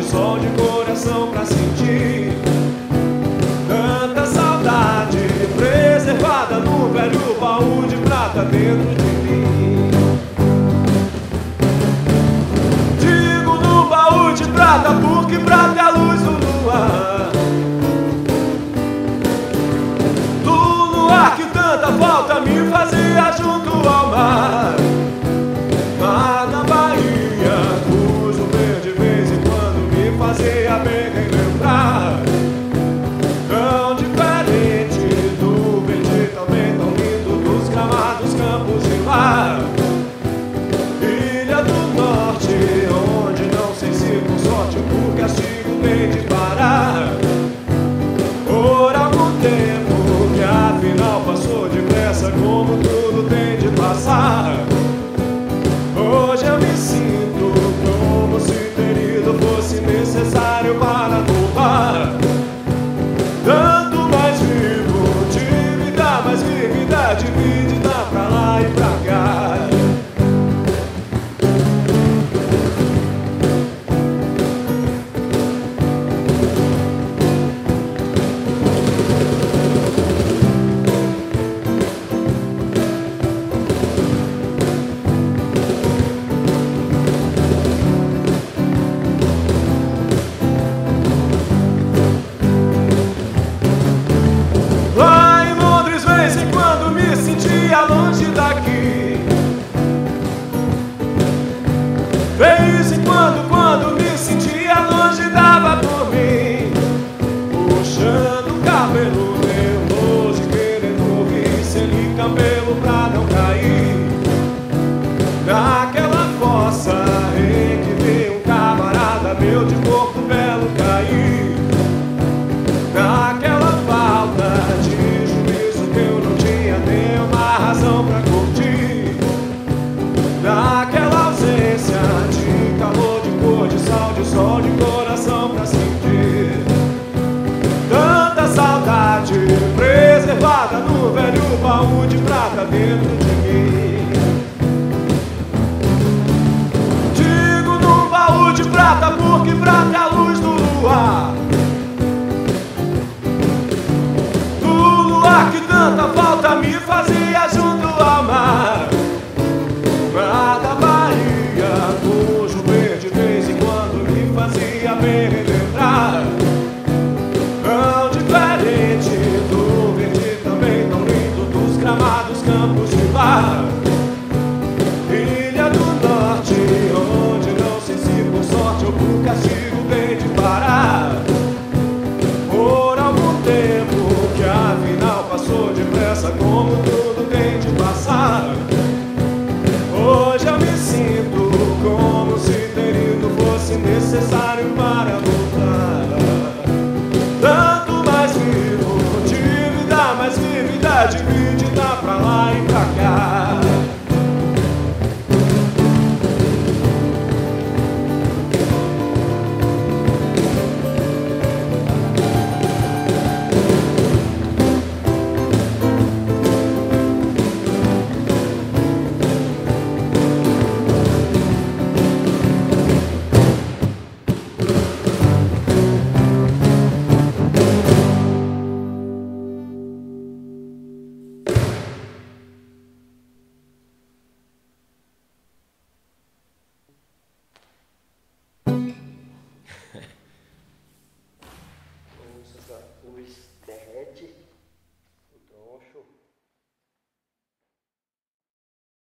saudade só de coração pra sentir. Tanta saudade preservada no velho baú de prata dentro de mim. Digo no baú de prata porque prata é a luz do luar. Do luar que tanta falta me fazia junto se apegue fosse necessário para louvar. eu de corpo belo caí naquela falta de juízo que eu não tinha nenhuma razão pra curtir. Naquela ausência de calor de cor de sal de sol de coração pra sentir. Tanta saudade preservada no velho baú de prata dentro de adianta, falta me fazer. fosse necessário para voltar. Tanto mais vivo, tive, dá mais vividade, vida.